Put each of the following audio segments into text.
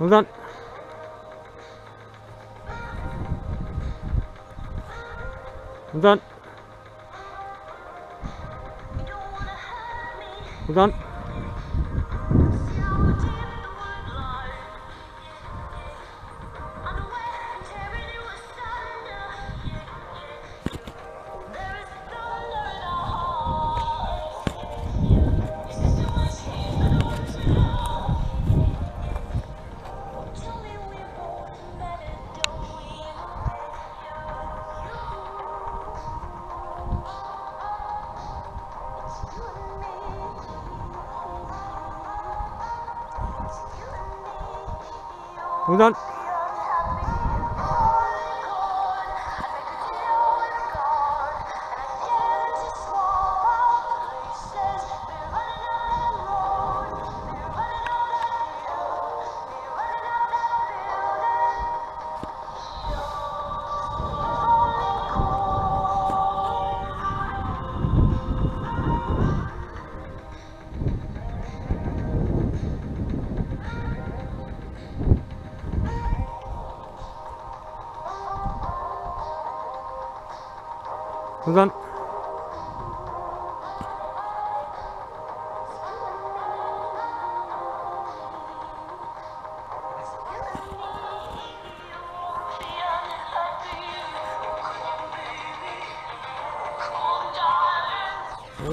Buradan. Buradan. Buradan. 우선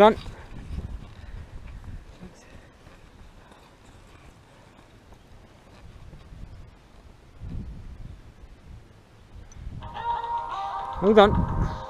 done. buradan buradan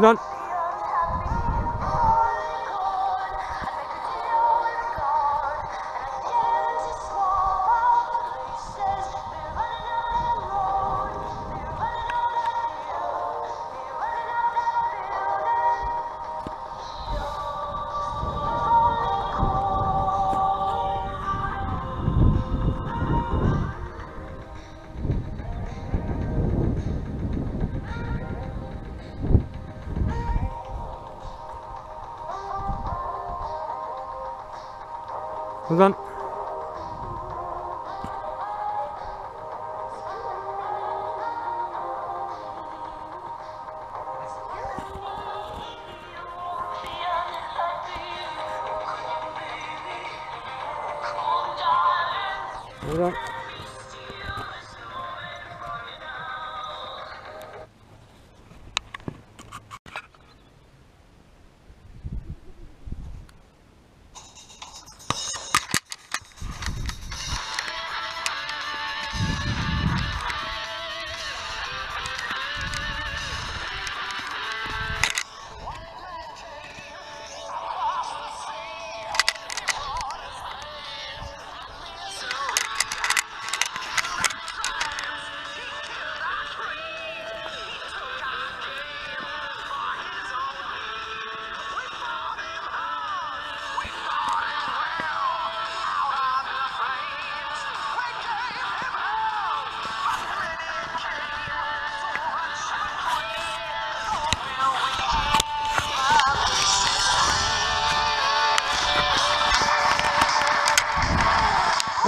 done. 你说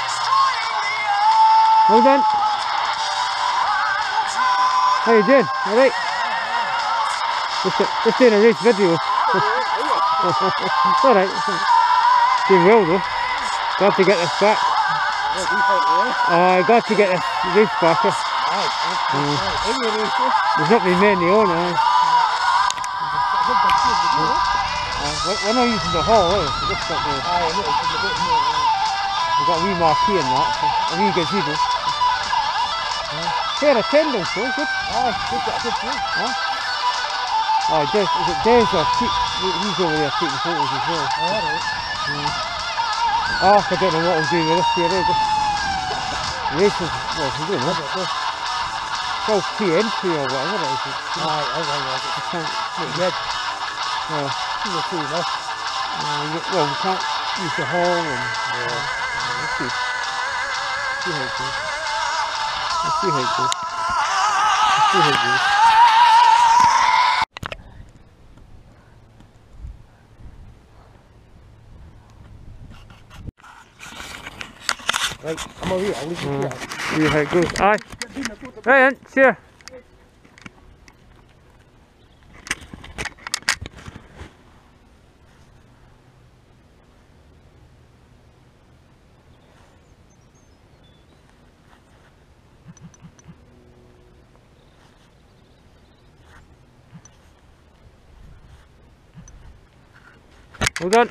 destroying the old. Well done. How you doing? All right. Just, just doing a race video. It's Doing well though. Glad to get this back. Uh, glad to get this race back. There's not been many on. Uh, uh, we're- not using the hall. Eh? We just got got a wee marquee in that. A wee gazebo. Fair attendance though. Good. Huh? Oh, Des, is it Des or Pete? He's over there taking photos as well. Oh, I don't know what I'm doing with this here. Just racing. Well, I'm doing that. Well, free entry or whatever it is. It's, I can't. Uh, uh, you- well, we can't use the hall and. Uh, let's see. See how it goes. Let's see how it goes. Let's see how it goes. Right, I'm over here. I'll leave you here. Mm. how it goes. Aye. Right see ya. Well done.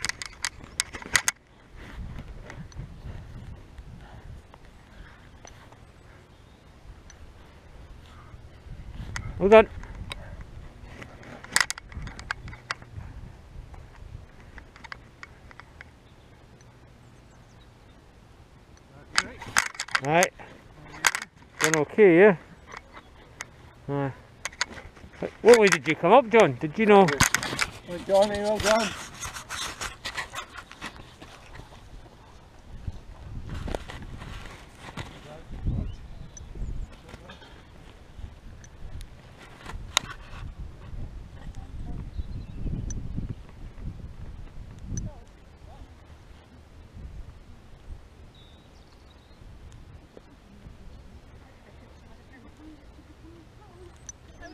Well done. Right. Done okay, yeah? Aye. What way did you come up, John? Did you know? Eh, well done.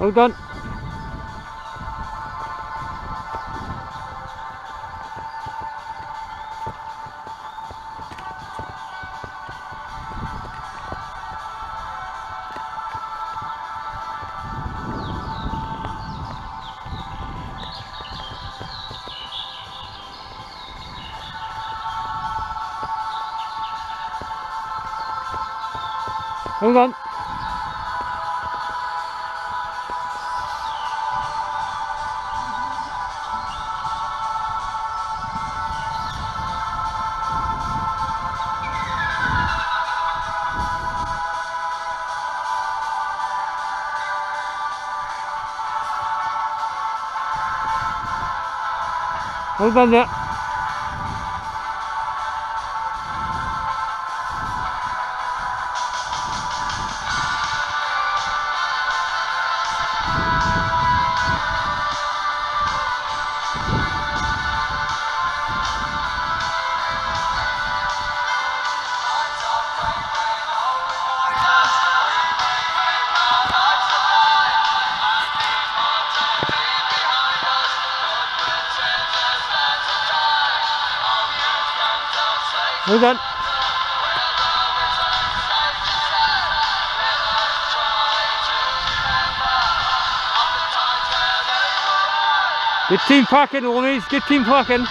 Well done. Well done. Well done there. Well done. Good team parking, homies. Good team parking.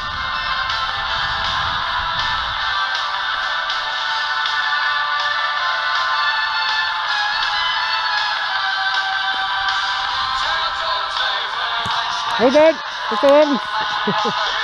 Well done. Mr.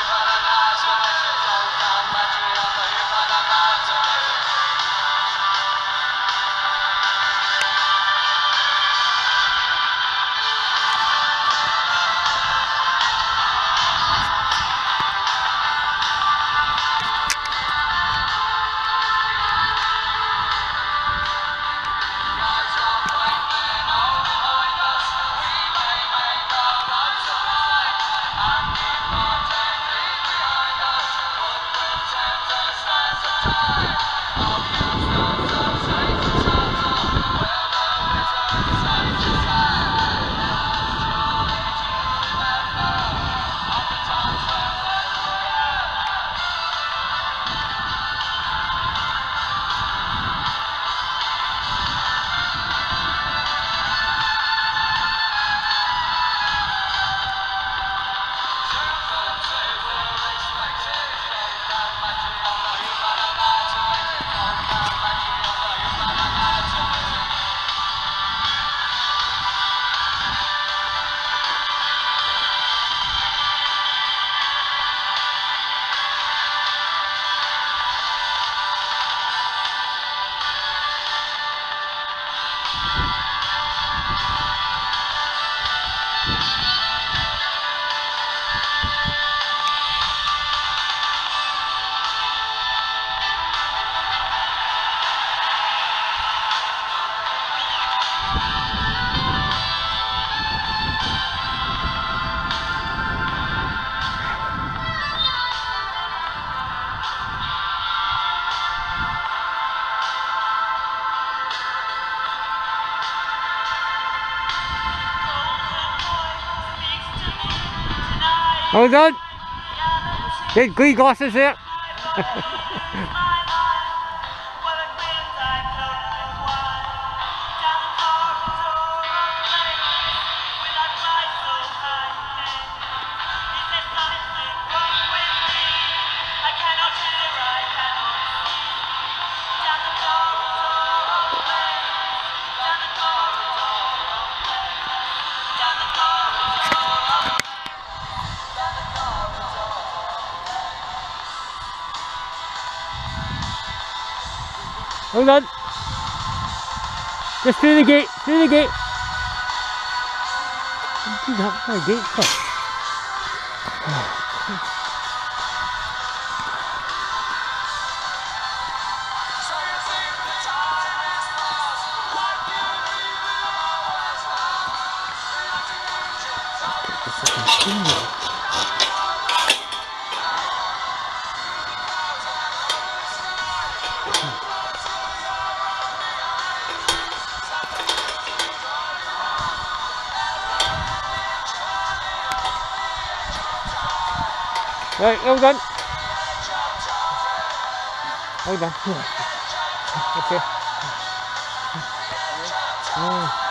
Hold on. Get green glasses there. Hold on. Just through the gate, through the gate. Do that for a gate first. Rồi, hold on. Hold on. Ok. Rồi.